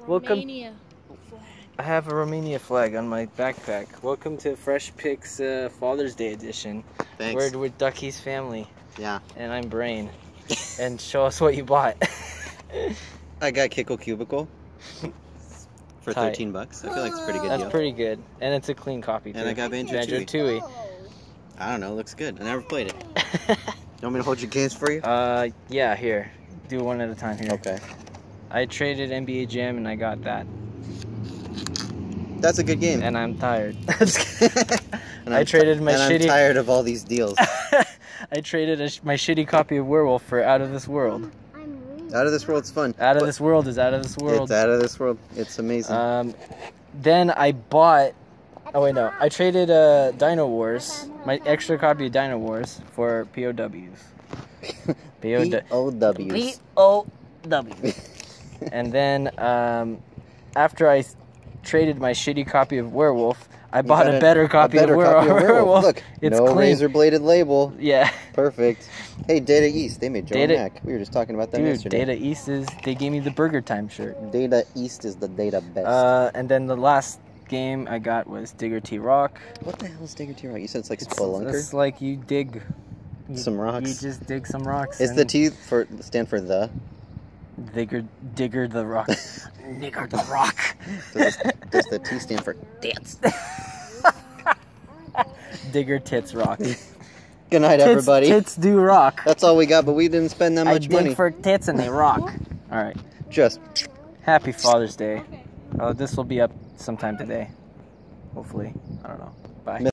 a Welcome- Romania flag. I have a Romania flag on my backpack. Welcome to Fresh Picks uh, Father's Day edition. Thanks. We're with Ducky's family, Yeah. and I'm Brain. and show us what you bought. I got Kickle Cubicle for Tight. 13 bucks. I feel like it's a pretty good That's deal. pretty good, and it's a clean copy too. And I got Banjo Banjo Tooie. Tooie. I don't know. Looks good. I never played it. You want me to hold your games for you? uh, yeah, here. Do one at a time here. Okay. I traded NBA Jam and I got that, That's a good game. and I'm tired. And I I'm traded my and shitty- I'm tired of all these deals. I traded a sh- my shitty copy of Werewolf for Out of This World. out of this world's fun. Out of This World is Out of This World. It's out of this world. It's amazing. Um, then I bought. Oh wait, no. I traded uh, Dino Wars, my extra copy of Dino Wars, for POWs. POW. P-O-W's. And then um, after I traded my shitty copy of Werewolf, I You bought a better copy, better of, copy of Werewolf. Look, It's no clean. razor bladed label. Yeah, Perfect. Hey, Data East. They made Joe Data- Mac. We were just talking about that dude. yesterday. Data East is. They gave me the Burger Time shirt. Data East is the data best. Uh, and then the last game I got was Digger T Rock. what the hell is Digger T Rock? You said it's like It's, Spelunker? it's like you dig you- Some rocks. You just dig some rocks. Is the T for stand for the? Digger digger the rock? digger the rock. Does, does the T stand for dance? digger tits rock. Good night, Tits, everybody. Tits do rock. That's all we got, but we didn't spend that I much dig money. for tits and they rock. All right. Just Happy Father's Day. Uh, this will be up sometime today. Hopefully. I don't know. Bye.